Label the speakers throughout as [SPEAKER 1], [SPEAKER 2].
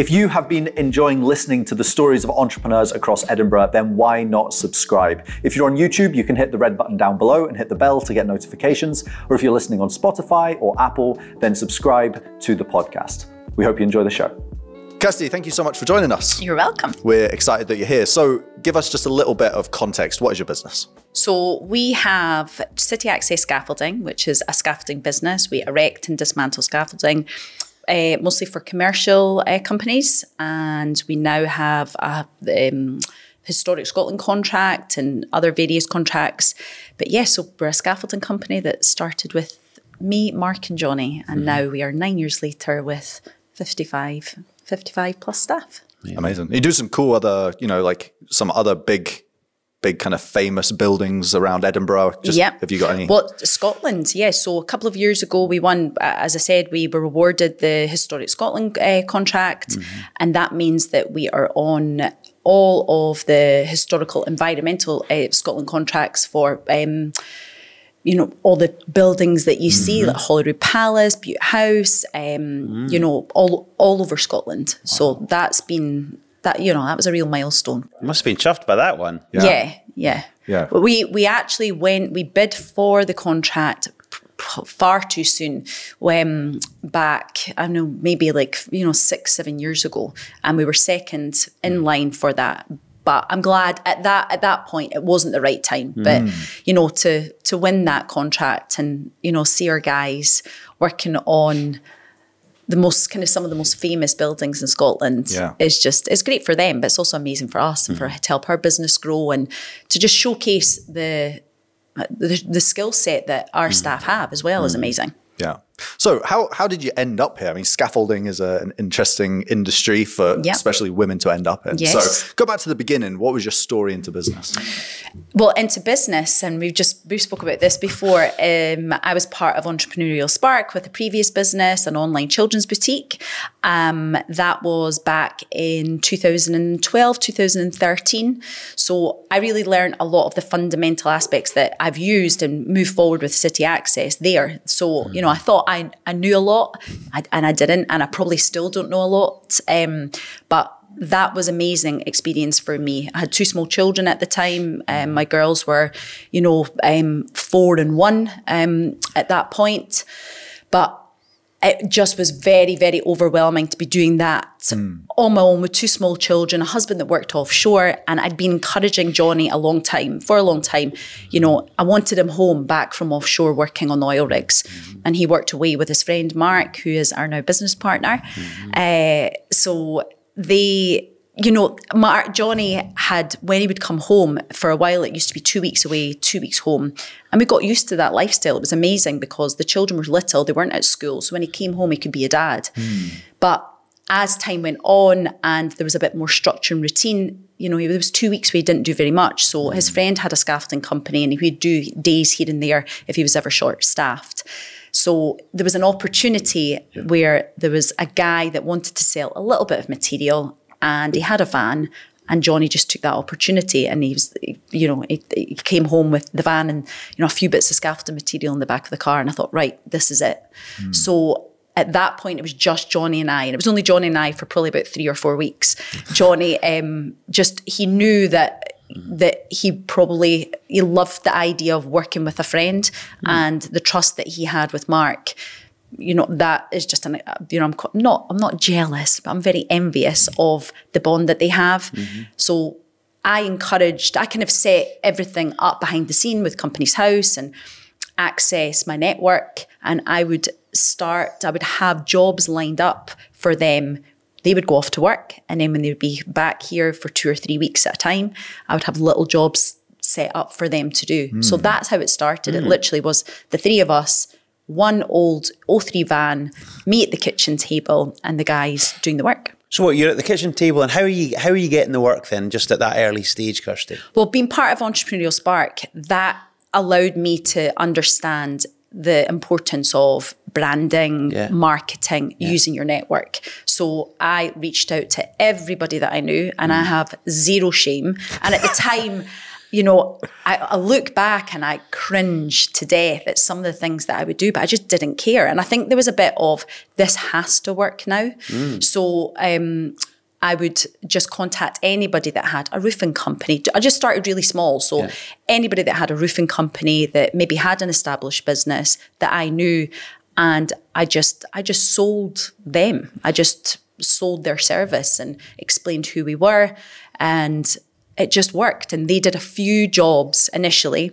[SPEAKER 1] If you have been enjoying listening to the stories of entrepreneurs across Edinburgh, then why not subscribe? If you're on YouTube, you can hit the red button down below and hit the bell to get notifications. Or if you're listening on Spotify or Apple, then subscribe to the podcast. We hope you enjoy the show. Kirsty, thank you so much for joining us.
[SPEAKER 2] You're welcome.
[SPEAKER 1] We're excited that you're here. So, give us just a little bit of context. What is your business?
[SPEAKER 2] So, we have City Access Scaffolding, which is a scaffolding business. We erect and dismantle scaffolding. Uh, mostly for commercial uh, companies, and we now have a um, historic Scotland contract and other various contracts. But yes, yeah, so we're a scaffolding company that started with me, Mark, and Johnny, and mm-hmm. now we are nine years later with 55 55 plus staff.
[SPEAKER 1] Yeah. Amazing. You do some cool other, you know, like some other big big kind of famous buildings around Edinburgh?
[SPEAKER 2] Just, yep.
[SPEAKER 1] Have you got any?
[SPEAKER 2] Well, Scotland, yes. Yeah. So a couple of years ago, we won, as I said, we were awarded the Historic Scotland uh, contract. Mm-hmm. And that means that we are on all of the historical environmental uh, Scotland contracts for. Um, you know all the buildings that you mm-hmm. see, like Holyrood Palace, Bute House, um, mm. you know all all over Scotland. Wow. So that's been that you know that was a real milestone.
[SPEAKER 3] You must have been chuffed by that one.
[SPEAKER 2] Yeah, yeah, yeah. yeah. We we actually went we bid for the contract far too soon when back I don't know maybe like you know six seven years ago and we were second in line for that but I'm glad at that at that point it wasn't the right time. Mm. But you know, to to win that contract and you know see our guys working on the most kind of some of the most famous buildings in Scotland yeah. is just it's great for them, but it's also amazing for us and for mm. to help our business grow and to just showcase the the, the skill set that our mm. staff have as well is mm. amazing.
[SPEAKER 1] Yeah. So how how did you end up here? I mean, scaffolding is a, an interesting industry for yep. especially women to end up in. Yes. So go back to the beginning. What was your story into business?
[SPEAKER 2] Well, into business, and we've just we spoke about this before. Um, I was part of Entrepreneurial Spark with a previous business, an online children's boutique. Um, that was back in 2012, 2013. So I really learned a lot of the fundamental aspects that I've used and moved forward with City Access there. So you know, I thought I, I knew a lot I, and I didn't, and I probably still don't know a lot. Um, but that was amazing experience for me. I had two small children at the time. Um, my girls were, you know, um, four and one um, at that point. But it just was very, very overwhelming to be doing that mm. on my own with two small children, a husband that worked offshore. And I'd been encouraging Johnny a long time, for a long time. You know, I wanted him home back from offshore working on oil rigs. Mm-hmm. And he worked away with his friend Mark, who is our now business partner. Mm-hmm. Uh, so they you know, Mark, Johnny had, when he would come home for a while, it used to be two weeks away, two weeks home. And we got used to that lifestyle. It was amazing because the children were little, they weren't at school. So when he came home, he could be a dad. Mm. But as time went on and there was a bit more structure and routine, you know, there was two weeks where he didn't do very much. So mm. his friend had a scaffolding company and he would do days here and there if he was ever short staffed. So there was an opportunity yeah. where there was a guy that wanted to sell a little bit of material and he had a van and Johnny just took that opportunity and he was, you know, he, he, came home with the van and, you know, a few bits of scaffolding material in the back of the car. And I thought, right, this is it. Mm. So at that point, it was just Johnny and I. And it was only Johnny and I for probably about three or four weeks. Johnny um, just, he knew that that he probably he loved the idea of working with a friend mm. and the trust that he had with Mark you know that is just an you know I'm not I'm not jealous but I'm very envious of the bond that they have mm-hmm. so I encouraged I kind of set everything up behind the scene with Companies House and access my network and I would start I would have jobs lined up for them they would go off to work and then when they would be back here for two or three weeks at a time I would have little jobs set up for them to do mm. so that's how it started mm. it literally was the three of us one old O3 van, me at the kitchen table, and the guys doing the work.
[SPEAKER 3] So what you're at the kitchen table, and how are you how are you getting the work then? Just at that early stage, Kirsty.
[SPEAKER 2] Well, being part of Entrepreneurial Spark, that allowed me to understand the importance of branding, yeah. marketing, yeah. using your network. So I reached out to everybody that I knew, and mm. I have zero shame. And at the time. You know, I, I, look back and I cringe to death at some of the things that I would do, but I just didn't care. And I think there was a bit of this has to work now. Mm. So um, I would just contact anybody that had a roofing company. I just started really small. So yeah. anybody that had a roofing company that maybe had an established business that I knew and I just I just sold them. I just sold their service and explained who we were and it just worked. And they did a few jobs initially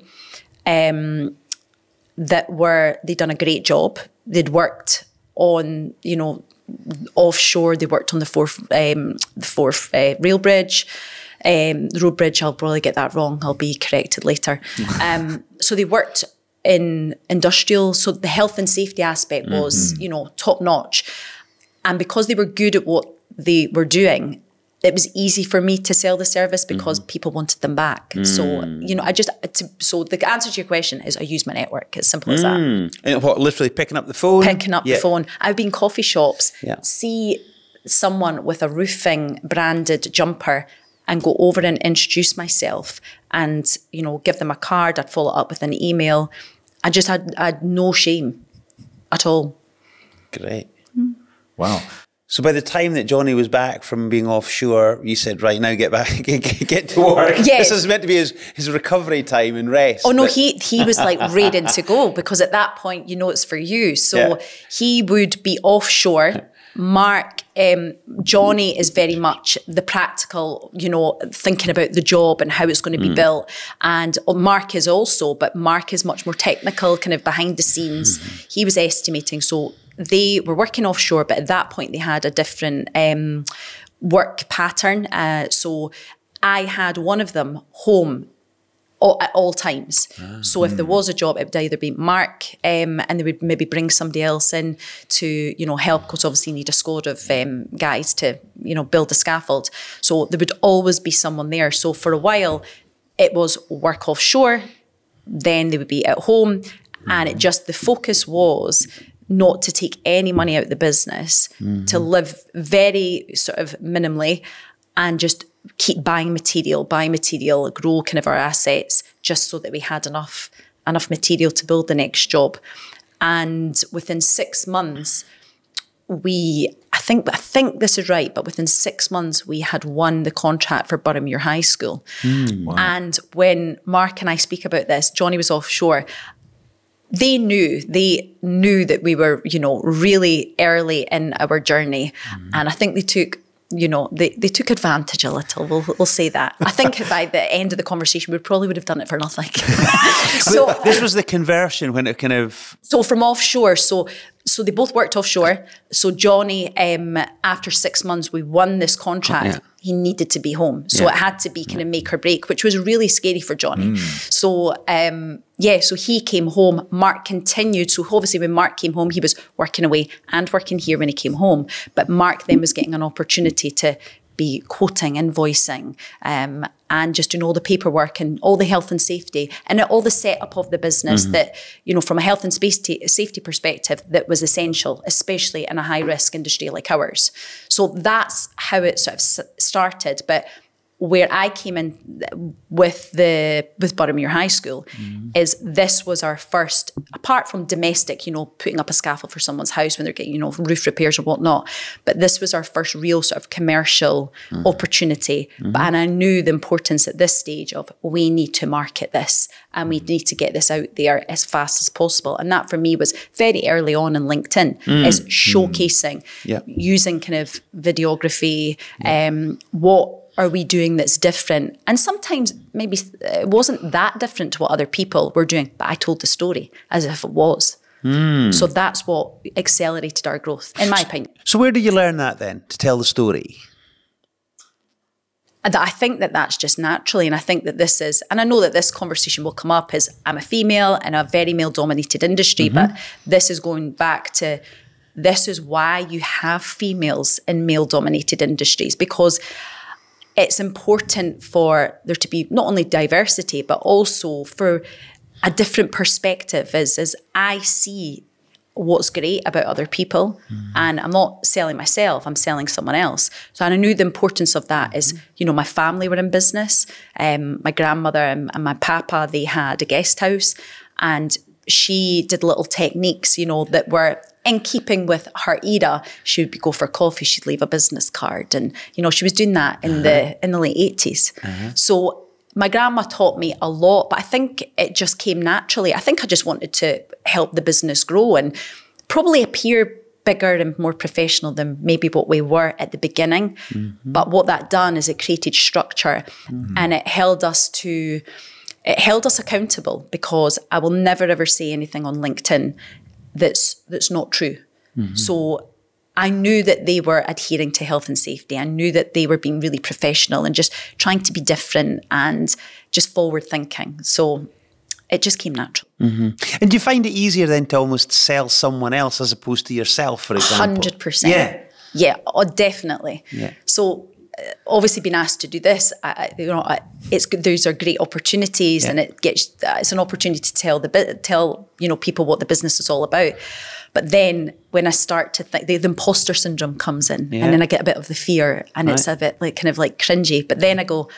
[SPEAKER 2] um, that were, they'd done a great job. They'd worked on, you know, offshore. They worked on the Forth, um, the Forth uh, rail bridge. Um, the road bridge, I'll probably get that wrong. I'll be corrected later. um, so they worked in industrial. So the health and safety aspect was, mm-hmm. you know, top notch. And because they were good at what they were doing, it was easy for me to sell the service because mm-hmm. people wanted them back. Mm. So, you know, I just, to, so the answer to your question is I use my network, as simple as mm.
[SPEAKER 3] that. And what, literally picking up the phone?
[SPEAKER 2] Picking up the phone. I've been coffee shops, yeah. see someone with a roofing branded jumper and go over and introduce myself and, you know, give them a card. I'd follow up with an email. I just had, I had no shame at all.
[SPEAKER 3] Great.
[SPEAKER 1] Mm. Wow.
[SPEAKER 3] So by the time that Johnny was back from being offshore, you said, "Right now, get back, get, get to work."
[SPEAKER 2] Yes.
[SPEAKER 3] This is meant to be his, his recovery time and rest.
[SPEAKER 2] Oh no, but- he he was like ready to go because at that point, you know, it's for you. So yeah. he would be offshore. Mark, um, Johnny is very much the practical, you know, thinking about the job and how it's going to be mm. built. And Mark is also, but Mark is much more technical, kind of behind the scenes. Mm. He was estimating. So they were working offshore, but at that point they had a different um, work pattern. Uh, so I had one of them home all, at all times. Ah, so if there hmm. was a job, it would either be Mark, um, and they would maybe bring somebody else in to you know help because obviously you need a squad of um, guys to you know build the scaffold. So there would always be someone there. So for a while, it was work offshore. Then they would be at home, and it hmm. just the focus was not to take any money out of the business, mm-hmm. to live very sort of minimally and just keep buying material, buy material, grow kind of our assets just so that we had enough enough material to build the next job. And within six months, we I think I think this is right, but within six months we had won the contract for Boroughmuir High School. Mm, wow. And when Mark and I speak about this, Johnny was offshore they knew they knew that we were you know really early in our journey. Mm. and i think they took you know they, they took advantage a little we'll, we'll say that. I think by the end of the conversation we probably would have done it for nothing.
[SPEAKER 3] So this was the conversion when it kind of
[SPEAKER 2] so from offshore so so they both worked offshore. So Johnny, um, after six months, we won this contract. Yeah. He needed to be home, so yeah. it had to be kind of make or break, which was really scary for Johnny. Mm. So um, yeah, so he came home. Mark continued. So obviously, when Mark came home, he was working away and working here when he came home. But Mark then was getting an opportunity to be quoting, invoicing, um, and just doing all the paperwork and all the health and safety and all the setup of the business mm-hmm. that, you know, from a health and safety perspective, that was essential, especially in a high risk industry like ours. So that's how it sort of started. But where I came in with the with Boroughmuir High School mm. is this was our first, apart from domestic, you know, putting up a scaffold for someone's house when they're getting, you know, roof repairs or whatnot. But this was our first real sort of commercial mm. opportunity. Mm-hmm. But, and I knew the importance at this stage of we need to market this and we need to get this out there as fast as possible. And that for me was very early on in LinkedIn mm. is mm. showcasing, yeah. using kind of videography, yeah. um, what are we doing that's different? And sometimes maybe it wasn't that different to what other people were doing, but I told the story as if it was. Mm. So that's what accelerated our growth, in my opinion.
[SPEAKER 3] So where did you learn that then to tell the story?
[SPEAKER 2] That I think that that's just naturally, and I think that this is, and I know that this conversation will come up as I'm a female in a very male-dominated industry, mm-hmm. but this is going back to this is why you have females in male-dominated industries because it's important for there to be not only diversity, but also for a different perspective as, as I see what's great about other people and i'm not selling myself i'm selling someone else. So and i knew the importance of that is you know my family were in business um, my grandmother and, and my papa they had a guest house and she did little techniques you know that were in keeping with her era she would go for coffee she'd leave a business card. And you know she was doing that in the uh-huh. in the late 80s mm-hmm. so my grandma taught me a lot, but I think it just came naturally. I think I just wanted to help the business grow and probably appear bigger and more professional than maybe what we were at the beginning. Mm-hmm. But what that done is it created structure mm-hmm. and it held us to it held us accountable because I will never ever say anything on LinkedIn that's that's not true. Mm-hmm. So I knew that they were adhering to health and safety. I knew that they were being really professional and just trying to be different and just forward thinking. So it just came natural. Mm-hmm.
[SPEAKER 3] And do you find it easier then to almost sell someone else as opposed to yourself, for example?
[SPEAKER 2] Hundred percent.
[SPEAKER 3] Yeah.
[SPEAKER 2] Yeah. Oh, definitely.
[SPEAKER 3] Yeah.
[SPEAKER 2] So. Obviously, being asked to do this, I, you know, I, it's good. Those are great opportunities, and it gets uh, it's an opportunity to tell the tell you know people what the business is all about. But then when I start to think, the, the imposter syndrome comes in,
[SPEAKER 3] Yeah.
[SPEAKER 2] and then I get a bit of the fear, and it's a bit like kind of like cringy. But then I go,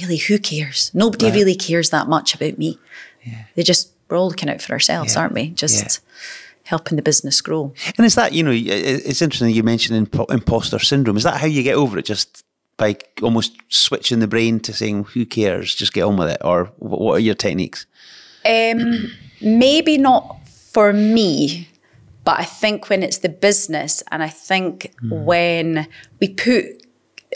[SPEAKER 2] really, who cares? Nobody really cares that much about me. They just we're all looking out for ourselves,
[SPEAKER 3] Yeah.
[SPEAKER 2] aren't we? Just helping the business grow.
[SPEAKER 3] And is that, you know, it's interesting you mentioned impo- imposter syndrome. Is that how you get over it? Just by almost switching the brain to saying, who cares? Just get on with it? Or what are your techniques?
[SPEAKER 2] Um, maybe not for me, but I think when it's the business, and I think hmm. when we put,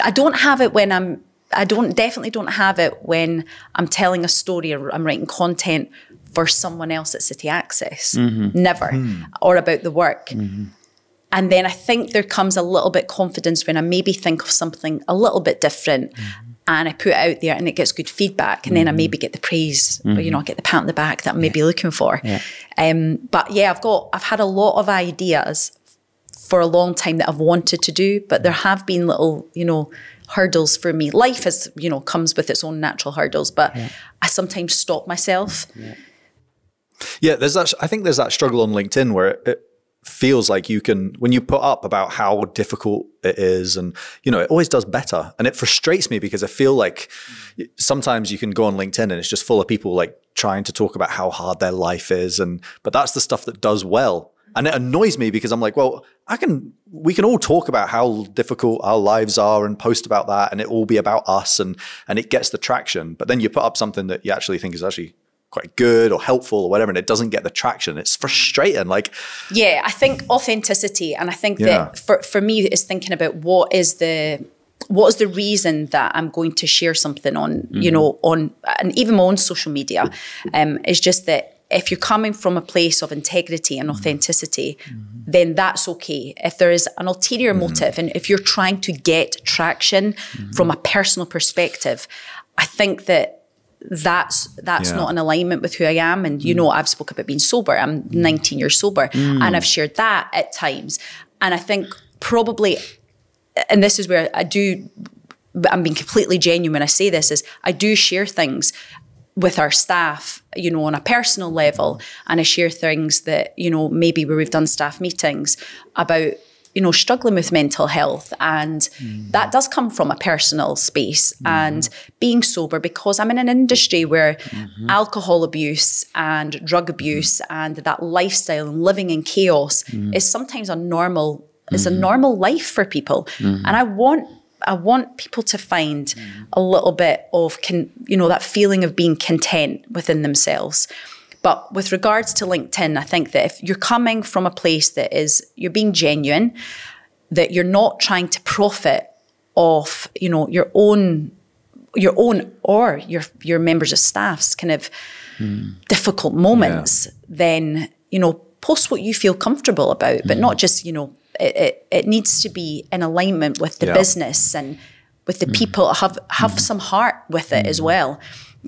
[SPEAKER 2] I don't have it when I'm, I don't definitely don't have it when I'm telling a story or I'm writing content for someone else at City Access. Mm-hmm. Never, hmm. or about the work. Mm-hmm. And then I think there comes a little bit confidence when I maybe think of something a little bit different mm-hmm. and I put it out there and it gets good feedback. And then I mm-hmm. maybe get the praise, or, you mm-hmm. know, I get the pat on the back that I'm maybe looking for. Um, but yeah, I've got, I've had a lot of ideas for a long time that I've wanted to do, but there have been little, you know, hurdles for me. Life is, you know, comes with its own natural hurdles, but I sometimes stop myself.
[SPEAKER 1] Yeah, there's that. I think there's that struggle on LinkedIn where it feels like you can when you put up about how difficult it is, and you know it always does better, and it frustrates me because I feel like sometimes you can go on LinkedIn and it's just full of people like trying to talk about how hard their life is, and but that's the stuff that does well. And it annoys me because I'm like, well, I can, we can all talk about how difficult our lives are and post about that, and it all be about us, and and it gets the traction. But then you put up something that you actually think is actually quite good or helpful or whatever, and it doesn't get the traction. It's frustrating. Like,
[SPEAKER 2] Yeah, I think authenticity, and I think
[SPEAKER 1] Yeah.
[SPEAKER 2] that for for me is thinking about what is the what is the reason that I'm going to share something on, you mm-hmm. know, on and even own social media, um, is just that if you're coming from a place of integrity and mm-hmm. authenticity, mm-hmm. then that's okay. If there is an ulterior motive and if you're trying to get traction from a personal perspective, I think that that's that's
[SPEAKER 1] Yeah.
[SPEAKER 2] not in alignment with who I am. And you mm. know, I've spoke about being sober. I'm mm. 19 years sober, mm. and I've shared that at times. And I think probably, and this is where I do. I'm being completely genuine when I say this. Is I do share things with our staff, you know, on a personal level, and I share things that you know maybe where we've done staff meetings about you know struggling with mental health. And mm. that does come from a personal space mm-hmm. and being sober because i'm in an industry where mm-hmm. alcohol abuse and drug mm-hmm. abuse and that lifestyle and living in chaos is sometimes a normal is a normal life for people. And i want I want people to find a little bit of, con, you know, that feeling of being content within themselves. But with regards to LinkedIn, I think that if you're coming from a place that is, you're being genuine, that you're not trying to profit off, you know, your own, your own or your your members of staff's kind of hmm. difficult moments, then you know, post what you feel comfortable about, but not hmm. just you know, it, it, it needs to be in alignment with the
[SPEAKER 1] Yeah.
[SPEAKER 2] business and with the hmm. people. Have have some heart with it as well.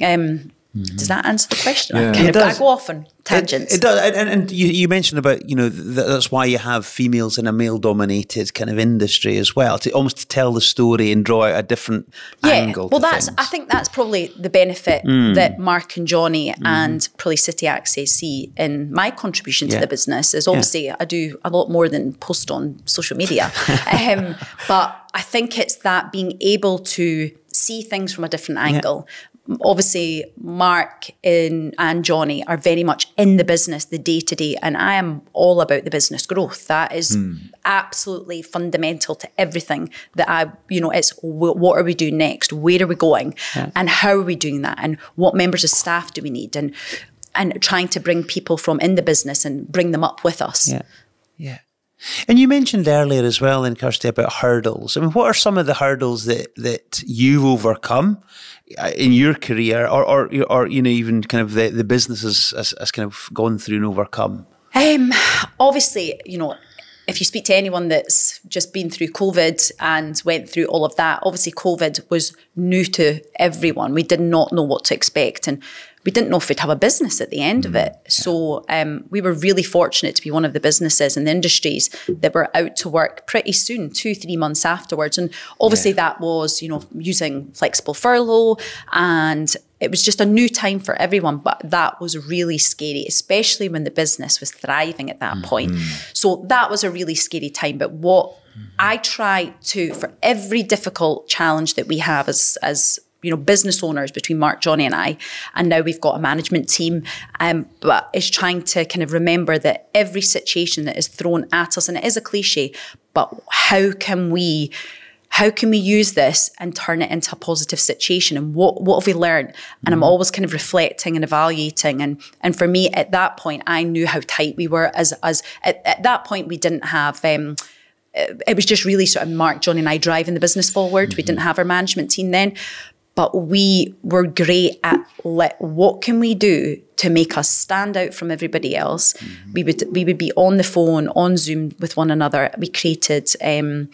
[SPEAKER 2] Um, Does that answer the question? I,
[SPEAKER 1] Yeah.
[SPEAKER 2] kind
[SPEAKER 3] It
[SPEAKER 2] of, I
[SPEAKER 3] does.
[SPEAKER 2] go off on tangents.
[SPEAKER 3] It, it does, and, and- you, you mentioned about you know th- that's why you have females in a male-dominated kind of industry as well to almost to tell the story and draw out a different angle.
[SPEAKER 2] Well, that's
[SPEAKER 3] things.
[SPEAKER 2] I think that's probably the benefit
[SPEAKER 3] Mm.
[SPEAKER 2] that Mark and Johnny and probably City Access see in my contribution to
[SPEAKER 3] Yeah.
[SPEAKER 2] the business. Is obviously I do a lot more than post on social media, um, but I think it's that being able to see things from a different angle. Obviously, Mark and, and Johnny are very much in the business, the day to day, and I am all about the business growth. That is hmm. absolutely fundamental to everything that I, you know, it's wh- what are we doing next? Where are we going? And how are we doing that? And what members of staff do we need? And and trying to bring people from in the business and bring them up with us.
[SPEAKER 3] Yeah. Yeah. And you mentioned earlier as well, in Kirsty, about hurdles. I mean, what are some of the hurdles that that you've overcome in your career, or or, or you know, even kind of the, the businesses has, has kind of gone through and overcome?
[SPEAKER 2] Um, obviously, you know, if you speak to anyone that's just been through COVID and went through all of that, obviously COVID was new to everyone. We did not know what to expect and we didn't know if we'd have a business at the end of mm. it. So um, we were really fortunate to be one of the businesses in the industries that were out to work pretty soon, two, three months afterwards. And obviously that was, you know, using flexible furlough and it was just a new time for everyone, but that was really scary, especially when the business was thriving at that mm-hmm. point. So that was a really scary time. But what mm-hmm. I try to, for every difficult challenge that we have as, as you know, business owners between Mark, Johnny, and I, and now we've got a management team. Um, but is trying to kind of remember that every situation that is thrown at us, and it is a cliche, but how can we how can we use this and turn it into a positive situation? And what what have we learned? And i'm always kind of reflecting and evaluating. And and for me at that point i knew how tight we were as as at, at that point we didn't have um it was just really sort of Mark, Johnny, and I driving the business forward. We didn't have our management team then, but we were great at let, what can we do to make us stand out from everybody else. We would we would be on the phone, on Zoom with one another. We created um,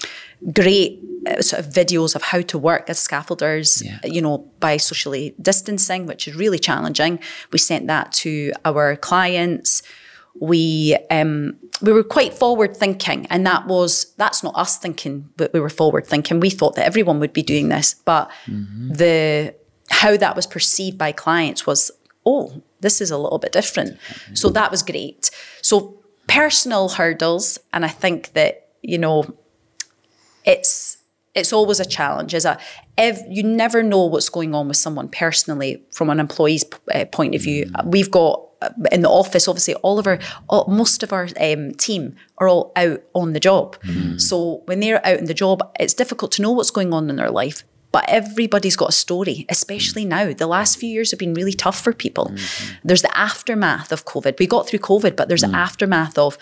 [SPEAKER 2] great uh, sort of videos of how to work as scaffolders, you know, by socially distancing, which is really challenging. We sent that to our clients we um, we were quite forward thinking, and that was that's not us thinking, but we were forward thinking. We thought that everyone would be doing this, but the how that was perceived by clients was, oh, this is a little bit different. So that was great. So personal hurdles, and I think that you know, it's it's always a challenge. As a, ev- you never know what's going on with someone personally from an employee's uh, point of view. We've got uh, in the office, obviously, all of our, all, most of our um, team are all out on the job. So when they're out in the job, it's difficult to know what's going on in their life. But everybody's got a story, especially now. The last few years have been really tough for people. There's the aftermath of COVID. We got through COVID, but there's the aftermath of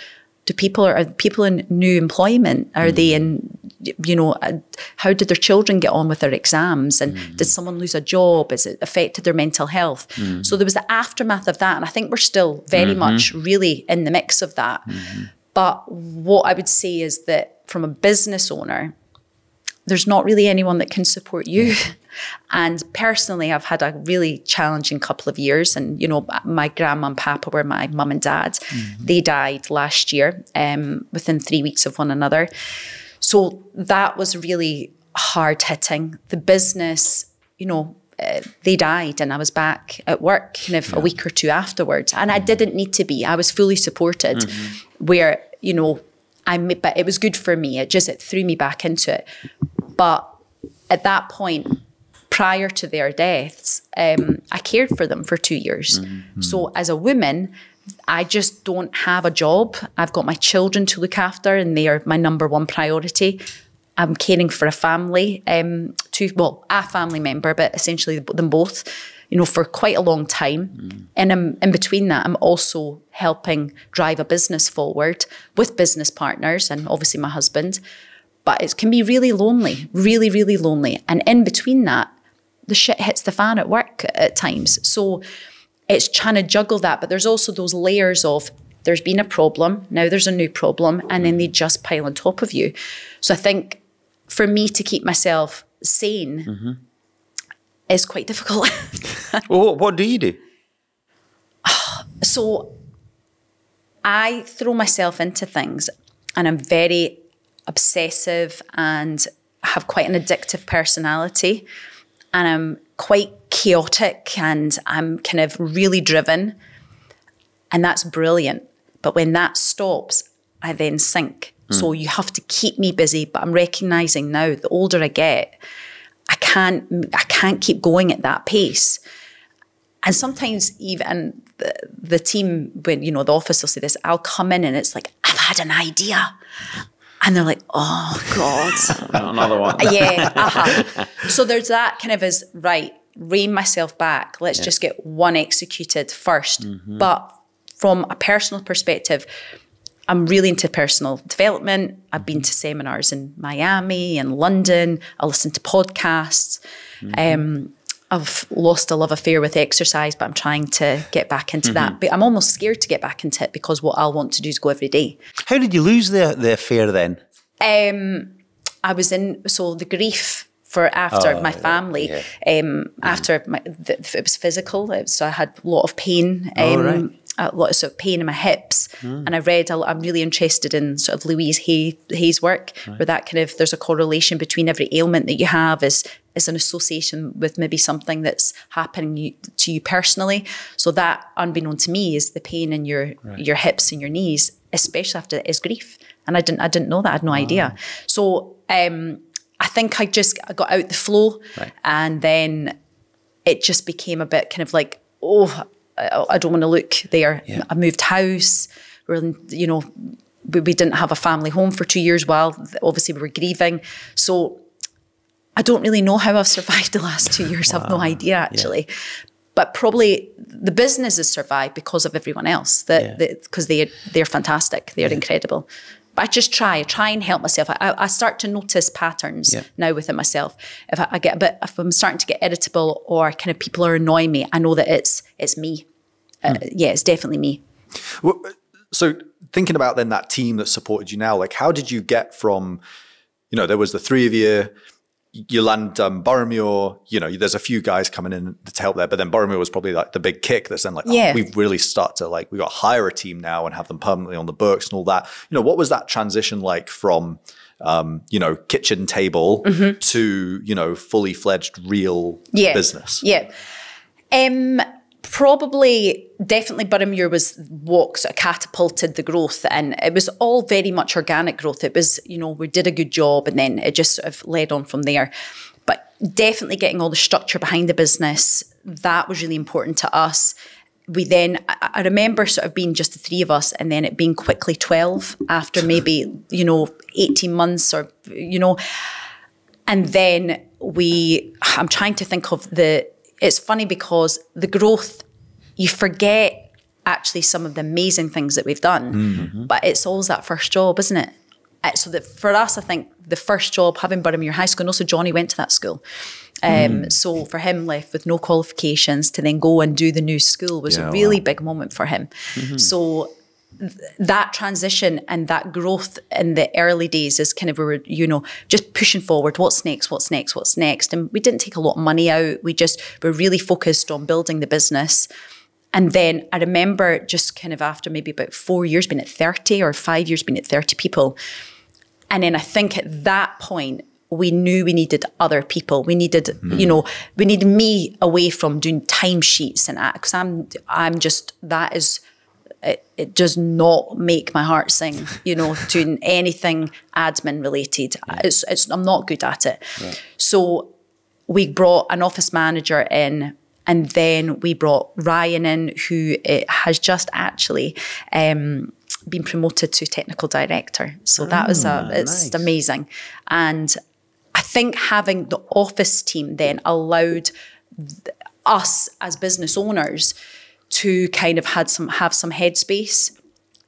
[SPEAKER 2] do people are, are people in new employment? Are they in, you know, uh, how did their children get on with their exams? And did someone lose a job? Has it affected their mental health? So there was the aftermath of that. And I think we're still very much really in the mix of that. But what I would say is that from a business owner, there's not really anyone that can support you. And personally, I've had a really challenging couple of years. And, you know, my grandma and papa were my mum and dad. They died last year um, within three weeks of one another. So that was really hard hitting. The business, you know, uh, they died and I was back at work kind of a week or two afterwards. And I didn't need to be. I was fully supported where, you know, I but it was good for me. It just it threw me back into it. But at that point, prior to their deaths, um, I cared for them for two years. So as a woman, I just don't have a job. I've got my children to look after, and they are my number one priority. I'm caring for a family, um, two well, a family member, but essentially them both, you know, for quite a long time. And I'm, in between that, I'm also helping drive a business forward with business partners and obviously my husband. But it can be really lonely, really, really lonely. And in between that, the shit hits the fan at work at times. So it's trying to juggle that. But there's also those layers of there's been a problem, now there's a new problem, and then they just pile on top of you. So I think for me to keep myself sane, mm-hmm. is quite difficult.
[SPEAKER 3] well, what do you do?
[SPEAKER 2] so I throw myself into things and I'm very obsessive and have quite an addictive personality and I'm quite chaotic and I'm kind of really driven. And that's brilliant. But when that stops I then sink. Mm. so you have to keep me busy. But I'm recognizing now the older I get I can't I can't keep going at that pace. And sometimes even the, the team when you know the office will say this I'll come in and it's like I've had an idea and they're like, oh God.
[SPEAKER 3] Another one.
[SPEAKER 2] yeah. Uh-huh. so there's that kind of as, right, rein myself back. Let's yeah. just get one executed 1st mm-hmm. But from a personal perspective, I'm really into personal development. I've been to seminars in Miami and London. I listen to podcasts. Mm-hmm. Um, I've lost a love affair with exercise, but I'm trying to get back into mm-hmm. that. But I'm almost scared to get back into it because what I'll want to do is go every day.
[SPEAKER 3] How did you lose the the affair then?
[SPEAKER 2] Um, I was in so the grief for after oh, my family. Yeah. Um, mm. After my, the, it was physical, so I had a lot of pain. Um, oh, right a lot of sort of pain in my hips. Mm. And I read, I'm really interested in sort of Louise Hay, Hay's work, right. where that kind of, there's a correlation between every ailment that you have is, is an association with maybe something that's happening to you personally. So that, unbeknown to me, is the pain in your, right. your hips and your knees, especially after it is grief. And I didn't, I didn't know that. I had no idea. So, um, I think I just I got out the flow right. and then it just became a bit kind of like, oh, I, I don't want to look there. Yeah. I moved house. We're, you know, we, we didn't have a family home for two years while obviously we were grieving. So I don't really know how I've survived the last two years. Wow. I've no idea actually. Yeah. But probably the business has survived because of everyone else. That because yeah. they they're fantastic. They're yeah. incredible. But I just try, I try and help myself. I, I start to notice patterns yeah. now within myself. If I, I, get a bit, if I'm starting to get irritable or kind of people are annoying me, I know that it's it's me. Uh, mm. yeah, it's definitely me.
[SPEAKER 1] Well, so thinking about then that team that supported you now, like how did you get from, you know, there was the three of you, you land um, Boroughmuir, you know, there's a few guys coming in to help there, but then Boroughmuir was probably like the big kick that's then like, yeah. oh, we've really start to like, we got to hire a team now and have them permanently on the books and all that. You know, what was that transition like from, um, you know, kitchen table mm-hmm. to, you know, fully fledged real
[SPEAKER 2] yeah.
[SPEAKER 1] business?
[SPEAKER 2] Yeah. Um, probably definitely Boroughmuir was what sort of catapulted the growth and it was all very much organic growth. It was, you know, we did a good job and then it just sort of led on from there. But definitely getting all the structure behind the business, that was really important to us. We then, I remember sort of being just the three of us and then it being quickly 12 after maybe, you know, 18 months or, you know, and then we, I'm trying to think of the, it's funny because the growth, you forget actually some of the amazing things that we've done, mm-hmm. but it's always that first job, isn't it? Uh, so that for us, I think the first job having Boroughmuir High School, and also Johnny went to that school. Um, mm. So for him, left with no qualifications to then go and do the new school was yeah, a really wow. big moment for him. Mm-hmm. So that transition and that growth in the early days is kind of where you know just pushing forward. What's next? What's next? What's next? And we didn't take a lot of money out. We just were really focused on building the business. And then i remember just kind of after maybe about four years being at 30 or five years being at 30 people. And then i think at that point we knew we needed other people. We needed, mm. you know, we needed me away from doing timesheets and that because I'm, I'm just that is it, it, does not make my heart sing, you know, doing anything admin related. Yeah. It's, it's, I'm not good at it. So we brought an office manager in and then we brought Ryan in, who eh, has just actually um, been promoted to technical director. So that was a, ah, it's nice. amazing. And I think having the office team then allowed us as business owners to kind of had some have some headspace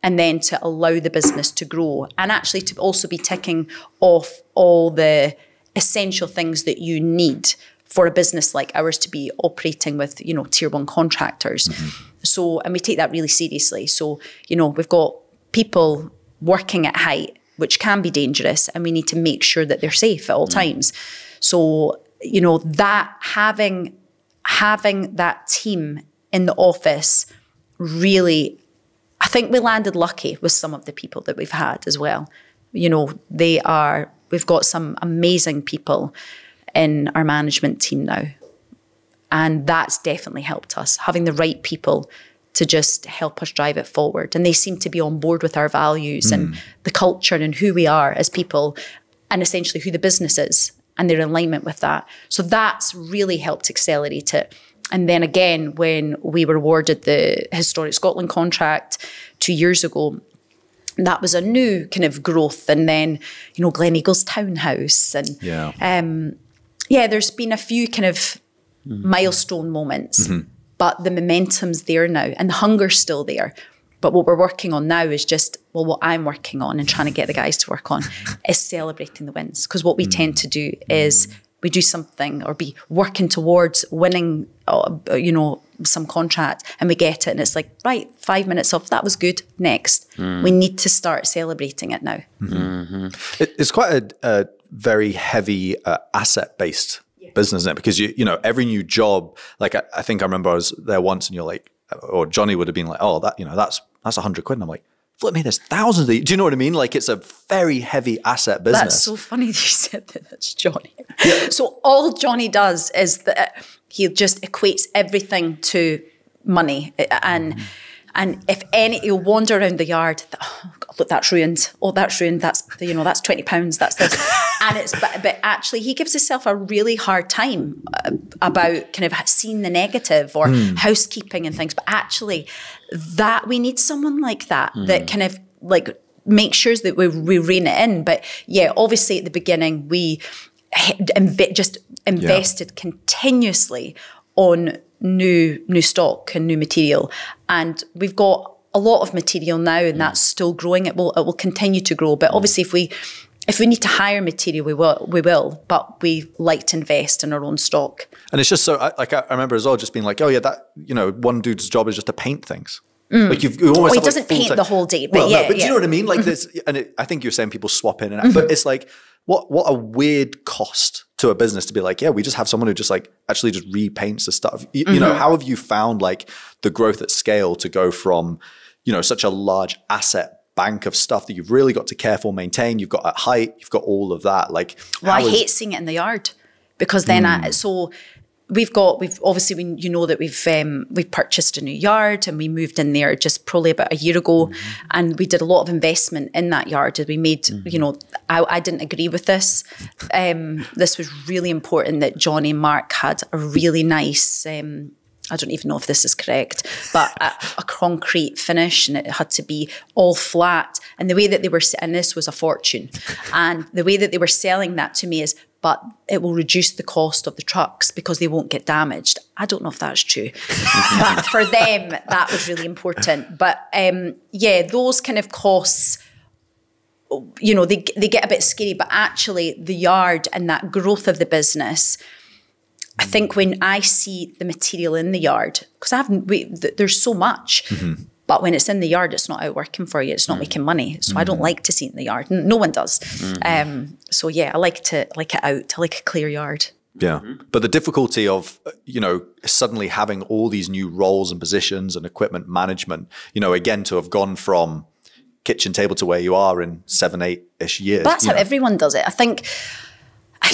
[SPEAKER 2] and then to allow the business to grow and actually to also be ticking off all the essential things that you need for a business like ours to be operating with you know tier one contractors mm-hmm. so and we take that really seriously so you know we've got people working at height which can be dangerous and we need to make sure that they're safe at all mm-hmm. times so you know, that having having that team in the office really I think we landed lucky with some of the people that we've had as well. You know, they are we've got some amazing people in our management team now. And that's definitely helped us, having the right people to just help us drive it forward. And they seem to be on board with our values mm. and the culture and who we are as people and essentially who the business is and their alignment with that. So that's really helped accelerate it. And then again, when we were awarded the Historic Scotland contract two years ago, that was a new kind of growth. And then, you know, Gleneagles Townhouse and
[SPEAKER 1] yeah,
[SPEAKER 2] um, yeah there's been a few kind of mm-hmm. milestone moments, mm-hmm. but the momentum's there now and the hunger's still there. But what we're working on now is just, well, what I'm working on and trying to get the guys to work on is celebrating the wins. Because what we mm. tend to do is we do something or be working towards winning, uh, you know, some contract and we get it and it's like, right, five minutes off, that was good. Next. Mm. We need to start celebrating it now.
[SPEAKER 1] Mm-hmm. It, it's quite a, a very heavy uh, asset based business, isn't it? Because you, you know, every new job, like I, I think I remember I was there once and you're like, or Johnny would have been like, oh, that, you know, that's, that's a hundred quid. And I'm like, flip me, there's thousands of these. Do you know what I mean? Like it's a very heavy asset business.
[SPEAKER 2] That's so funny that you said that. That's Johnny. Yeah. So all Johnny does is that he just equates everything to money and. Mm. And if any, you'll wander around the yard, oh, God, look, that's ruined. Oh, that's ruined. That's, you know, that's 20 pounds. That's this. and it's, but, but actually, he gives himself a really hard time uh, about kind of seeing the negative or mm. housekeeping and things. But actually, that we need someone like that, mm. that kind of like make sure that we, we rein it in. But yeah, obviously at the beginning, we inv- just invested yeah. continuously on new new stock and new material. And we've got a lot of material now and that's still growing. It will it will continue to grow. But obviously if we if we need to hire material, we will, we will, but we like to invest in our own stock.
[SPEAKER 1] And it's just so, like, I remember as well, just being like, oh yeah, that, you know, one dude's job is just to paint things. Mm. Like you've you almost.
[SPEAKER 2] Well, he doesn't like paint time. the whole day, but well, yeah,
[SPEAKER 1] no, but
[SPEAKER 2] yeah.
[SPEAKER 1] do you know what I mean? Like this, and it, I think you're saying people swap in and out, mm-hmm. but it's like what what a weird cost to a business to be like, yeah, we just have someone who just like actually just repaints the stuff. You, mm-hmm. you know, mm-hmm. how have you found like the growth at scale to go from, you know, such a large asset bank of stuff that you've really got to care for, maintain. You've got at height, you've got all of that. Like,
[SPEAKER 2] well, I is- hate seeing it in the yard because then mm. I, so we've got we've obviously we, you know that we've um, we've purchased a new yard and we moved in there just probably about a year ago mm-hmm. and we did a lot of investment in that yard we made mm-hmm. you know I, I, didn't agree with this um, this was really important that Johnny Mark had a really nice um, I don't even know if this is correct, but a, a, concrete finish, and it had to be all flat. And the way that they were, and this was a fortune, and the way that they were selling that to me is but it will reduce the cost of the trucks because they won't get damaged. I don't know if that's true, but for them, that was really important. But um, yeah, those kind of costs, you know, they, they get a bit scary, but actually, the yard and that growth of the business. I think when I see the material in the yard, because I haven't, we, th- there's so much, mm-hmm. But when it's in the yard, it's not out working for you. It's not mm. making money. So mm. I don't mm. like to see it in the yard. No one does. Mm. Um, so yeah, I like to like it out. I like a clear yard.
[SPEAKER 1] Yeah. Mm-hmm. But the difficulty of, you know, suddenly having all these new roles and positions and equipment management, you know, again, to have gone from kitchen table to where you are in seven, eight ish years.
[SPEAKER 2] But that's how
[SPEAKER 1] know.
[SPEAKER 2] everyone does it. I think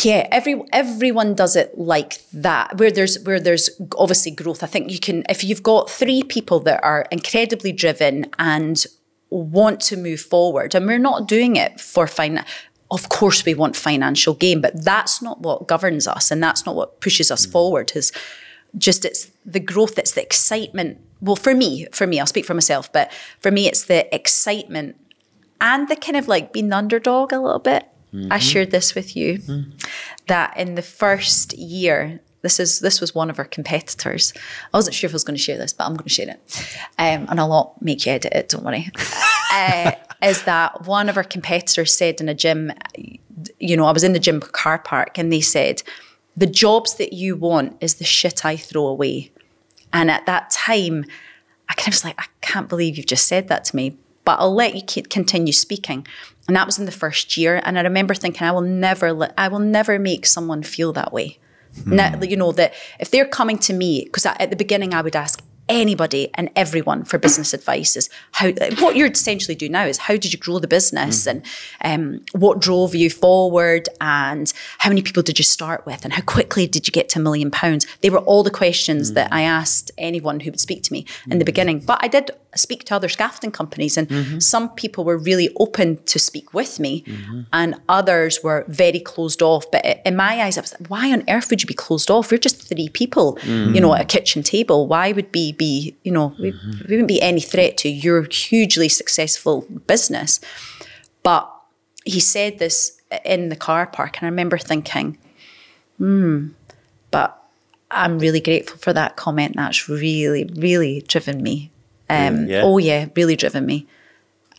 [SPEAKER 2] yeah every everyone does it like that where there's where there's obviously growth. I think you can if you've got three people that are incredibly driven and want to move forward and we're not doing it for fine of course we want financial gain but that's not what governs us and that's not what pushes us mm. forward is just it's the growth it's the excitement. Well for me for me i'll speak for myself but for me it's the excitement and the kind of like being the underdog a little bit Mm-hmm. I shared this with you mm-hmm. that in the first year, this is this was one of our competitors. I wasn't sure if I was going to share this, but I'm going to share it, um, and I'll not make you edit it. Don't worry. uh, is that one of our competitors said in a gym? You know, I was in the gym car park, and they said, "The jobs that you want is the shit I throw away." And at that time, I kind of was like, "I can't believe you've just said that to me." But I'll let you continue speaking. And that was in the first year. And I remember thinking, I will never, let, I will never make someone feel that way. Hmm. Now, you know, that if they're coming to me, because at the beginning I would ask, anybody and everyone for business advice is how what you're essentially doing now is how did you grow the business hmm. and um, what drove you forward and how many people did you start with and how quickly did you get to a million pounds they were all the questions that hmm. i asked anyone who would speak to me in the beginning but i did speak to other scaffolding companies and mm-hmm. some people were really open to speak with me mm-hmm. and others were very closed off. But in my eyes i was like why on earth would you be closed off? We're just three people you know mm. at a kitchen table. Why would we be you know we, mm-hmm. we wouldn't be any threat to your hugely successful business? But he said this in the car park and i remember thinking hmm but i'm really grateful for that comment. That's really really driven me um, mm,
[SPEAKER 3] Yeah.
[SPEAKER 2] oh yeah really driven me.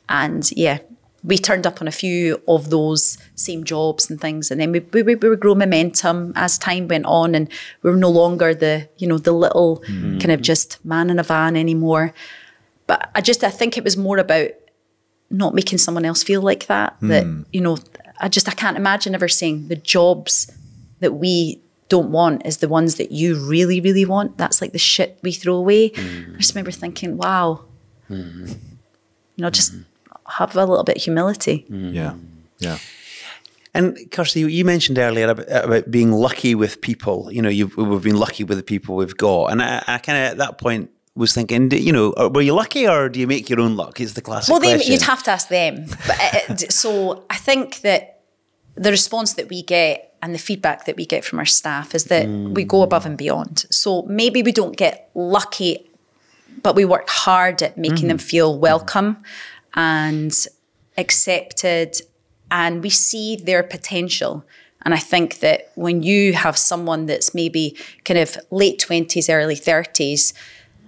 [SPEAKER 2] And yeah we turned up on a few of those same jobs and things and then we, we, we were growing momentum as time went on and we were no longer the you know the little mm. kind of just man in a van anymore. But i just i think it was more about not making someone else feel like that that mm. you know i just i can't imagine ever saying the jobs that we don't want is the ones that you really really want that's like the shit we throw away i just remember thinking wow you know just have a little bit of humility
[SPEAKER 1] Yeah. Yeah.
[SPEAKER 3] And Kirsty, you mentioned earlier about, about being lucky with people. You know, you've, we've been lucky with the people we've got, and I, I kind of at that point was thinking, you know, uh, were you lucky or do you make your own luck? Is the classic
[SPEAKER 2] well they,
[SPEAKER 3] question.
[SPEAKER 2] you'd have to ask them but uh, so i think that the response that we get and the feedback that we get from our staff is that we go above and beyond so maybe we don't get lucky but we work hard at making them feel welcome and accepted and we see their potential and I think that when you have someone that's maybe kind of late 20s, early 30s,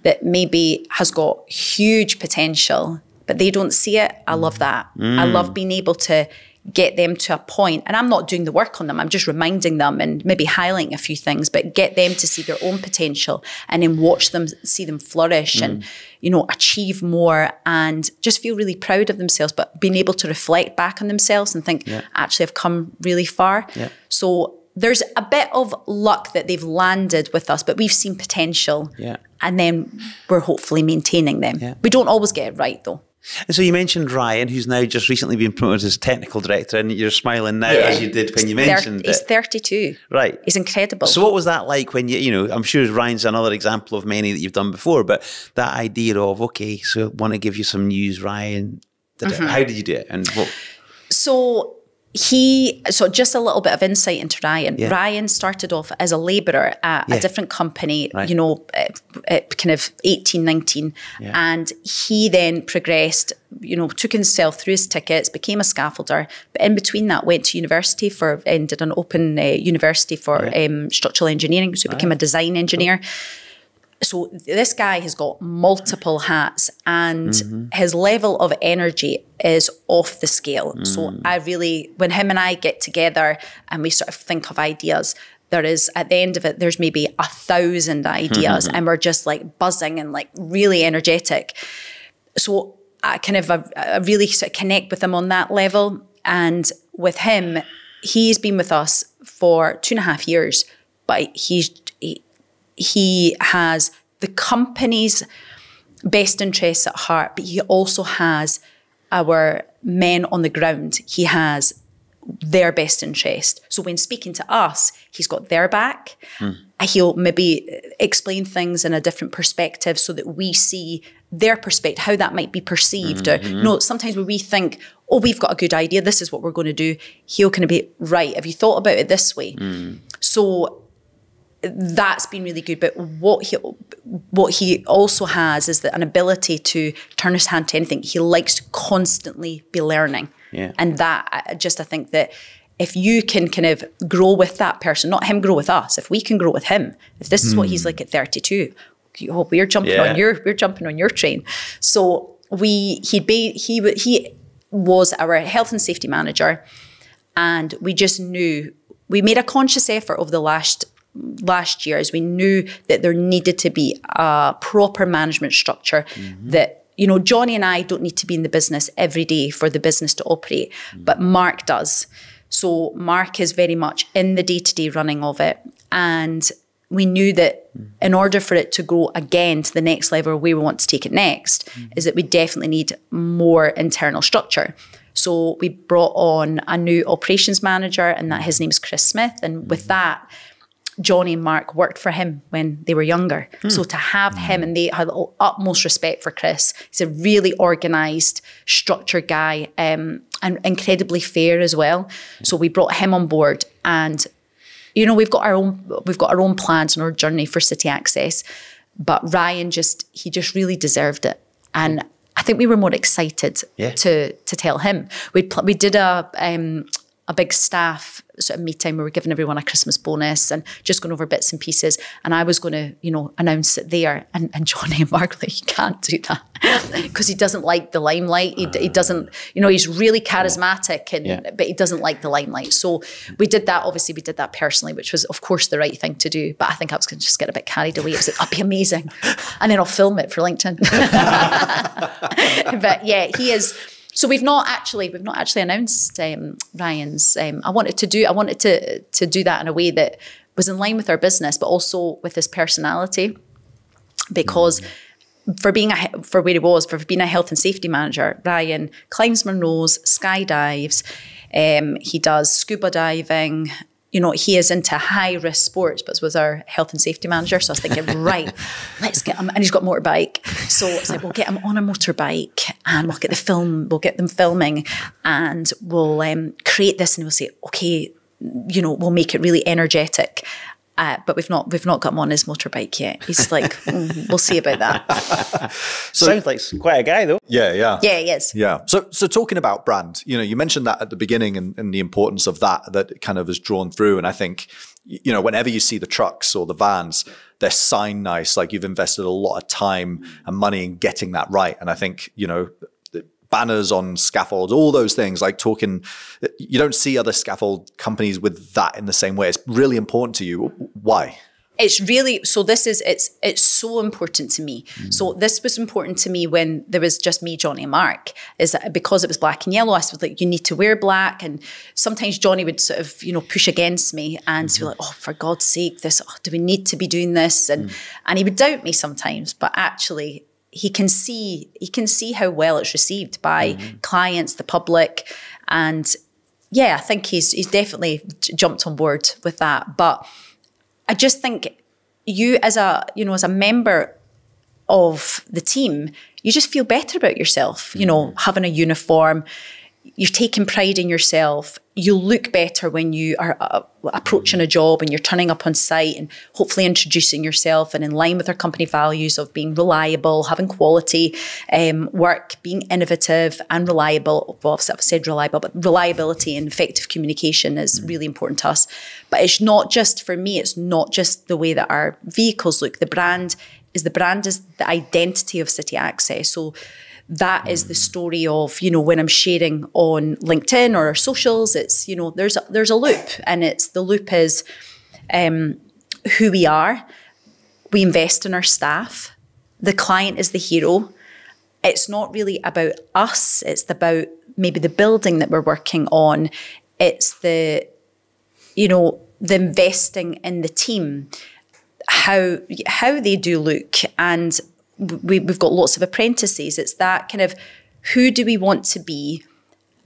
[SPEAKER 2] that maybe has got huge potential, but they don't see it, I love that. I love being able to get them to a point, and I'm not doing the work on them, I'm just reminding them and maybe highlighting a few things, but get them to see their own potential and then watch them see them flourish and, mm. you know, achieve more and just feel really proud of themselves, but being able to reflect back on themselves and think, actually, I've come really far.
[SPEAKER 3] Yeah.
[SPEAKER 2] So there's a bit of luck that they've landed with us, but we've seen potential.
[SPEAKER 3] Yeah.
[SPEAKER 2] And then we're hopefully maintaining them.
[SPEAKER 3] Yeah.
[SPEAKER 2] We don't always get it right though.
[SPEAKER 3] And so you mentioned Ryan, who's now just recently been promoted as technical director, and you're smiling now as you did when you
[SPEAKER 2] He's thir-
[SPEAKER 3] mentioned
[SPEAKER 2] He's 32.
[SPEAKER 3] Right.
[SPEAKER 2] He's incredible.
[SPEAKER 3] So what was that like when you, you know, I'm sure Ryan's another example of many that you've done before, but that idea of, okay, so I want to give you some news, Ryan. Did
[SPEAKER 2] Mm-hmm.
[SPEAKER 3] it, how did you do it? And what,
[SPEAKER 2] So he, so just a little bit of insight into Ryan.
[SPEAKER 3] Yeah.
[SPEAKER 2] Ryan started off as a labourer at
[SPEAKER 3] Yeah.
[SPEAKER 2] a different company,
[SPEAKER 3] Right.
[SPEAKER 2] you know, at, at kind of 18, 19.
[SPEAKER 3] Yeah.
[SPEAKER 2] And he then progressed, you know, took himself through his tickets, became a scaffolder. But in between that, went to university for, and did an open uh, university for um, structural engineering. So he became a design engineer so this guy has got multiple hats and mm-hmm. his level of energy is off the scale. So mm. I really, when him and I get together and we sort of think of ideas, there is at the end of it, there's maybe a thousand ideas mm-hmm. and we're just like buzzing and like really energetic. So I kind of I, I really sort of connect with him on that level. And with him, he's been with us for two and a half years, but he's he, he has the company's best interests at heart, but he also has our men on the ground. He has their best interest. So when speaking to us, he's got their back. Hmm. Uh, he'll maybe uh, explain things in a different perspective so that we see their perspective, how that might be perceived. Or, mm-hmm. you know, sometimes when we think, oh, we've got a good idea, this is what we're going to do, he'll kind of be, right, have you thought about it this way? Hmm. So that's been really good. But what he what he also has is that an ability to turn his hand to anything. He likes to constantly be learning.
[SPEAKER 3] Yeah.
[SPEAKER 2] And that just I think that if you can kind of grow with that person, not him grow with us, if we can grow with him, if this is what he's hmm. like at 32, you oh, we're jumping
[SPEAKER 3] Yeah.
[SPEAKER 2] on your we're jumping on your train. So we he'd be he he was our health and safety manager and we just knew we made a conscious effort over the last last year as we knew that there needed to be a proper management structure mm-hmm. that you know Johnny and I don't need to be in the business every day for the business to operate mm-hmm. but Mark does So Mark is very much in the day to day running of it. And we knew that mm-hmm. in order for it to grow again to the next level where we want to take it next, is that we definitely need more internal structure. So we brought on a new operations manager, and that his name is Chris Smith. And with that, Johnny and Mark worked for him when they were younger. So to have him, and they had the utmost respect for Chris. He's a really organised, structured guy, um, and incredibly fair as well. So we brought him on board, and you know we've got our own we've got our own plans and our journey for City Access. But Ryan just he just really deserved it, and I think we were more excited
[SPEAKER 3] Yeah.
[SPEAKER 2] to to tell him. We pl- we did a um, a big staff sort of meeting where we are giving everyone a Christmas bonus and just going over bits and pieces. And I was going to, you know, announce it there. And, and Johnny and Mark like, you can't do that because he doesn't like the limelight. He, he doesn't, you know, he's really charismatic, and
[SPEAKER 3] Yeah.
[SPEAKER 2] but he doesn't like the limelight. So we did that. Obviously, we did that personally, which was, of course, the right thing to do. But I think I was going to just get a bit carried away. I was like, that'd be amazing, and then I'll film it for LinkedIn. but yeah, he is. So we've not actually we've not actually announced um, Ryan's. Um, I wanted to do I wanted to to do that in a way that was in line with our business, but also with his personality, because. For being a, for where he was, for being a health and safety manager, Ryan climbs Munros, skydives, um, he does scuba diving, you know, he is into high risk sports, but was our health and safety manager. So I was thinking, right, let's get him. And he's got a motorbike. So it's like, we'll get him on a motorbike and we'll get the film, we'll get them filming and we'll um, create this and we'll say, okay, you know, we'll make it really energetic. Uh, but we've not we've not got him on his motorbike yet. He's like, "Mm, we'll see about that.
[SPEAKER 3] Sounds like quite a guy, though.
[SPEAKER 1] Yeah, yeah.
[SPEAKER 2] Yeah, he is.
[SPEAKER 1] Yeah. So, so talking about brand, you know, you mentioned that at the beginning and, and the importance of that that kind of is drawn through. And I think, you know, whenever you see the trucks or the vans, they're signed nice. Like you've invested a lot of time and money in getting that right. And I think, you know, the banners on scaffolds, all those things, like talking, you don't see other scaffold companies with that in the same way. It's really important to you. Why?
[SPEAKER 2] it's really so this is it's it's so important to me so mm. this was important to me when there was just me johnny and mark is that because it was black and yellow i was like you need to wear black and sometimes johnny would sort of you know push against me and be mm-hmm. like oh for god's sake this oh, do we need to be doing this and mm. and he would doubt me sometimes but actually he can see he can see how well it's received by mm-hmm. clients the public and yeah i think he's he's definitely jumped on board with that but I just think you as a you know as a member of the team, you just feel better about yourself. You know, mm-hmm. having a uniform, you're taking pride in yourself. You look better when you are uh, approaching a job and you're turning up on site and hopefully introducing yourself and in line with our company values of being reliable, having quality um, work, being innovative and reliable. Well, I've said reliable, but reliability and effective communication is really important to us. But it's not just for me. It's not just the way that our vehicles look. The brand is the brand is the identity of City Access. So that is the story of you know when I'm sharing on LinkedIn or our socials. It's you know there's a, there's a loop, and it's the loop is um, who we are. We invest in our staff. The client is the hero. It's not really about us. It's about maybe the building that we're working on. It's the you know the investing in the team how how they do look and we, we've got lots of apprentices. It's that kind of who do we want to be?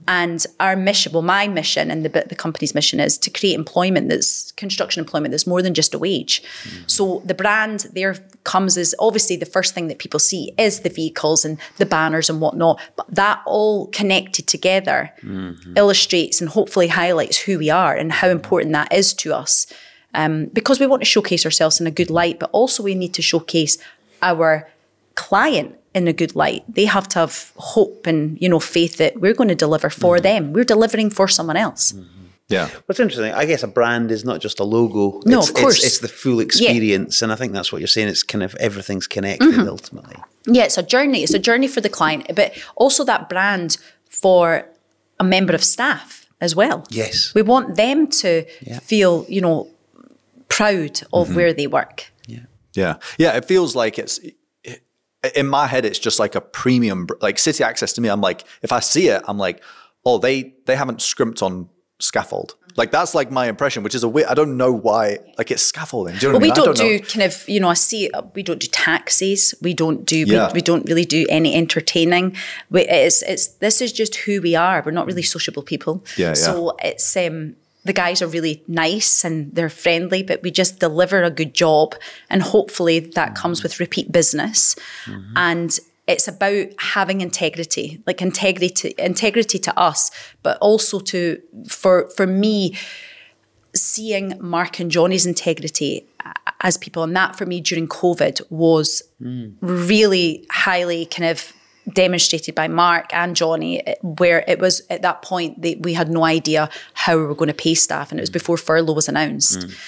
[SPEAKER 2] And our mission well my mission and the the company's mission is to create employment that's construction employment that's more than just a wage. So the brand there comes as obviously the first thing that people see is the vehicles and the banners and whatnot but that all connected together illustrates and hopefully highlights who we are and how important that is to us. Um, because we want to showcase ourselves in a good light, but also we need to showcase our client in a good light. They have to have hope and you know faith that we're going to deliver for mm-hmm. them. We're delivering for someone else. Mm-hmm.
[SPEAKER 1] Yeah.
[SPEAKER 3] What's interesting, I guess a brand is not just a logo.
[SPEAKER 2] No,
[SPEAKER 3] it's,
[SPEAKER 2] of course.
[SPEAKER 3] It's, it's the full experience. And I think that's what you're saying. It's kind of everything's connected
[SPEAKER 2] Mm-hmm.
[SPEAKER 3] ultimately.
[SPEAKER 2] Yeah, it's a journey. It's a journey for the client, but also that brand for a member of staff as well.
[SPEAKER 3] Yes.
[SPEAKER 2] We want them to
[SPEAKER 3] Yeah.
[SPEAKER 2] feel, you know, proud of mm-hmm. where they work.
[SPEAKER 1] Yeah. Yeah. Yeah. It feels like it's in my head, it's just like a premium, like city access to me. I'm like, if I see it, I'm like, oh, they, they haven't scrimped on scaffold. Like that's like my impression, which is a weird. I don't know why. Like it's scaffolding. Do you know
[SPEAKER 2] Well,
[SPEAKER 1] what I
[SPEAKER 2] we
[SPEAKER 1] mean?
[SPEAKER 2] don't,
[SPEAKER 1] I
[SPEAKER 2] do
[SPEAKER 1] know.
[SPEAKER 2] kind of, you know, I see uh, we don't do taxis. We don't do,
[SPEAKER 1] Yeah.
[SPEAKER 2] we, we don't really do any entertaining. We, it's, it's, this is just who we are. We're not really sociable people.
[SPEAKER 1] Yeah, yeah.
[SPEAKER 2] So it's, um, the guys are really nice and they're friendly, but we just deliver a good job. And hopefully that comes with repeat business. Mm-hmm. And it's about having integrity, like integrity, integrity to us, but also to, for, for me, seeing Mark and Johnny's integrity as people, and that for me during COVID was mm. really highly kind of demonstrated by Mark and Johnny, eh, where it was at that point that we had no idea how we were going to pay staff, and it was mm. before furlough was announced. Mm.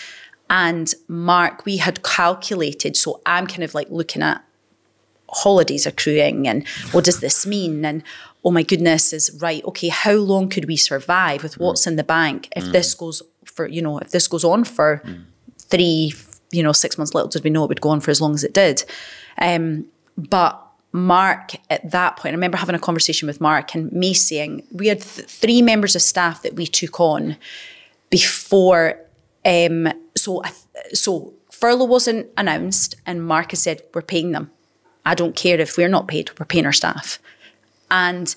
[SPEAKER 2] And Mark, we had calculated, so I'm kind of like looking at holidays accruing and what does this mean? And oh my goodness is right okay how long could we survive with what's mm. in the bank if this goes for you know if this goes on for three you know six months little did we know it would go on for as long as it did. Um, but mark at that point i remember having a conversation with mark and me saying we had th- three members of staff that we took on before um, so so furlough wasn't announced and mark has said we're paying them I don't care if we're not paid, we're paying our staff. And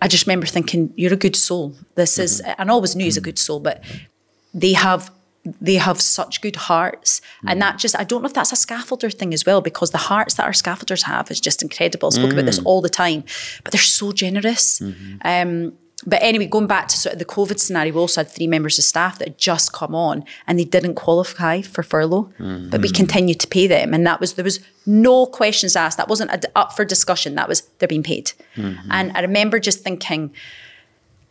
[SPEAKER 2] I just remember thinking, you're a good soul. This is, and I always knew he's a good soul, but they have they have such good hearts. And that just, I don't know if that's a scaffolder thing as well, because the hearts that our scaffolders have is just incredible. I spoke about this mm. all the time, but they're so generous. Mm-hmm. Um, but anyway, going back to sort of the COVID scenario, we also had three members of staff that had just come on and they didn't qualify for furlough, but we mm-hmm. continued to pay them. And that was, there was no questions asked. That wasn't a, up for discussion. That was, they're being paid. Mm-hmm. And I remember just thinking,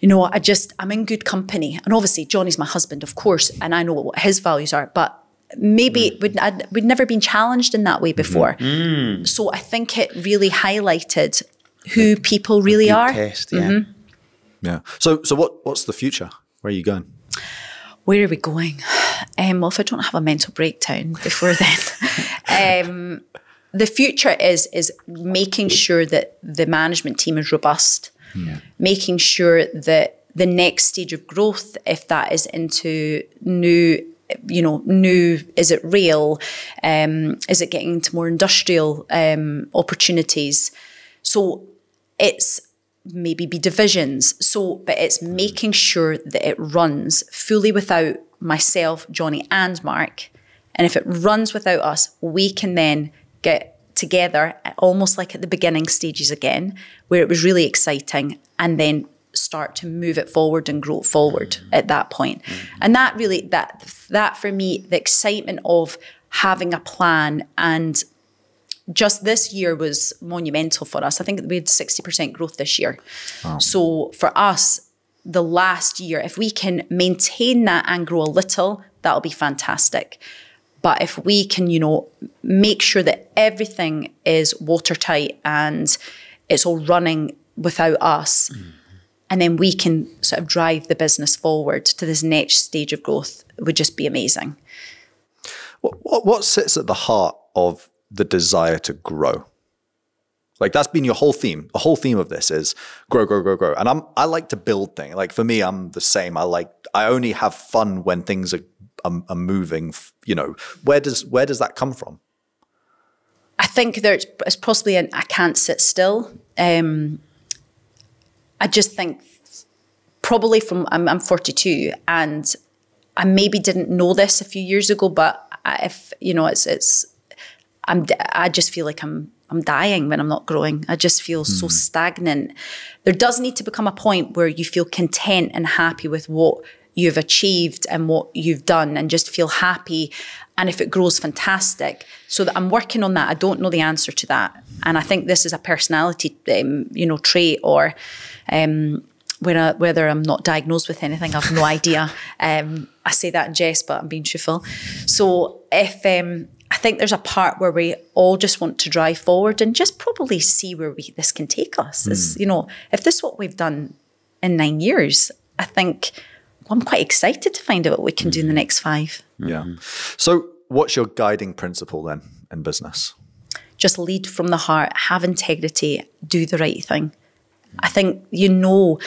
[SPEAKER 2] you know, I just, I'm in good company. And obviously, Johnny's my husband, of course, and I know what his values are, but maybe we'd, I'd, we'd never been challenged in that way before. So I think it really highlighted who people really are.
[SPEAKER 3] test, yeah.
[SPEAKER 2] Mm-hmm.
[SPEAKER 1] Yeah. So so what what's the future? Where are you going?
[SPEAKER 2] Where are we going? Um, well, if I don't have a mental breakdown before then, um, the future is is making sure that the management team is robust, making sure that the next stage of growth, if that is into new, you know, new, is it real? Um, is it getting into more industrial um, opportunities? So it's maybe be divisions. So, but it's making sure that it runs fully without myself, Johnny, and Mark. And if it runs without us, we can then get together almost like at the beginning stages again, where it was really exciting, and then start to move it forward and grow forward mm. at that point. Mm-hmm. And that really that that for me, the excitement of having a plan and just this year was monumental for us. I think we had 60% growth this year. So for us, the last year, if we can maintain that and grow a little, that'll be fantastic. But if we can, you know, make sure that everything is watertight and it's all running without us, mm-hmm. and then we can sort of drive the business forward to this next stage of growth, it would just be amazing.
[SPEAKER 1] What, what what sits at the heart of the desire to grow? Like that's been your whole theme. The whole theme of this is grow, grow, grow, grow. And I'm I like to build things. Like for me, I'm the same. I like I only have fun when things are are, are moving. You know, where does where does that come from?
[SPEAKER 2] I think there's it's possibly an I can't sit still. Um, I just think probably from I'm, I'm 42 and I maybe didn't know this a few years ago, but I- if you know, it's it's I'm I just feel like I'm I'm dying when I'm not growing. I just feel so stagnant. There does need to become a point where you feel content and happy with what you've achieved and what you've done and just feel happy. And if it grows, fantastic. So that I'm working on that. I don't know the answer to that. And I think this is a personality, um, you know, trait or um, whether, whether I'm not diagnosed with anything, I've no idea. Um, I say that in jest, but I'm being truthful. So if um, I think there's a part where we all just want to drive forward and just probably see where we this can take us. Is you know, if this is what we've done in nine years, I think well, I'm quite excited to find out what we can do in the mm-hmm. next five.
[SPEAKER 1] Yeah. Mm-hmm. So what's your guiding principle then in business?
[SPEAKER 2] just lead from the heart, have integrity, do the right thing. I think you know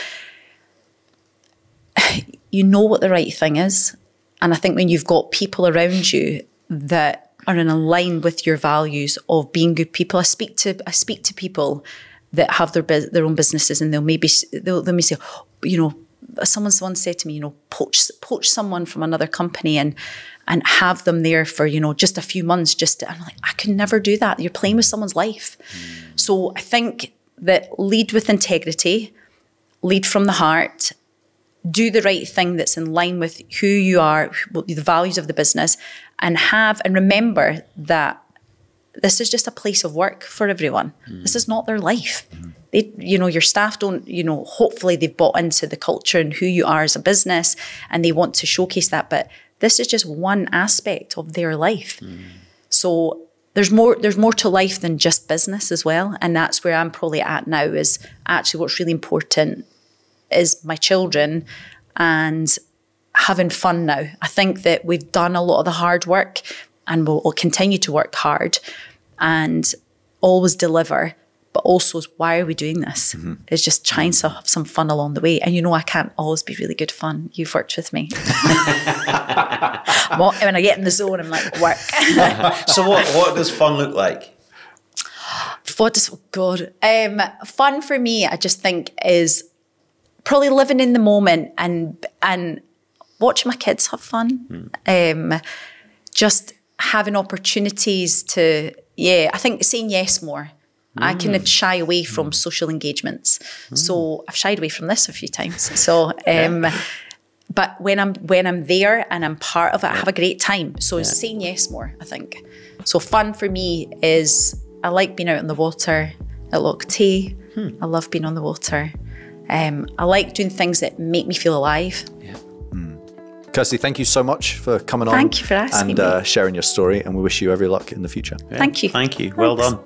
[SPEAKER 2] you know what the right thing is. And I think when you've got people around you that are in line with your values of being good people, I speak to I speak to people that have their their own businesses, and they'll maybe they'll, they'll say, you know, someone once said to me, you know, poach poach someone from another company and and have them there for you know just a few months. Just to, I'm like, I can never do that. You're playing with someone's life. Mm. So I think that lead with integrity, lead from the heart, do the right thing that's in line with who you are, the values of the business, and have and remember that this is just a place of work for everyone. Mm. This is not their life. Mm. They, you know, your staff don't, you know, hopefully they've bought into the culture and who you are as a business and they want to showcase that. But this is just one aspect of their life. Mm. So there's more there's more to life than just business as well. And that's where I'm probably at now is actually what's really important is my children and having fun now. I think that we've done a lot of the hard work and we'll, we'll continue to work hard and always deliver. But also, why are we doing this? Mm-hmm. It's just trying to have some fun along the way. And you know, I can't always be really good fun. You've worked with me. when I get in the zone, I'm like, work.
[SPEAKER 3] so, what, what does fun look like?
[SPEAKER 2] What does, oh God, um, fun for me, I just think is probably living in the moment and and watching my kids have fun. Mm. Um, just having opportunities to, yeah, I think saying yes more. Mm. I kind of shy away from mm. social engagements. So I've shied away from this a few times. So um, but when I'm when I'm there and I'm part of it, I have a great time. So yeah. saying yes more, I think. So fun for me is I like being out in the water at Loch Tay. Hmm. I love being on the water. Um, I like doing things that make me feel alive. Yeah.
[SPEAKER 1] Mm. Kirsty, thank you so much for coming
[SPEAKER 2] thank on. Thank you for asking
[SPEAKER 1] and uh, sharing your story, and we wish you every luck in the future.
[SPEAKER 2] Yeah. Thank you.
[SPEAKER 3] Thank you. Well done.